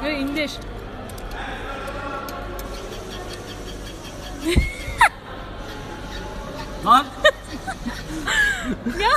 Hey, indir. Lan Ya